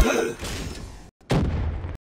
Huh?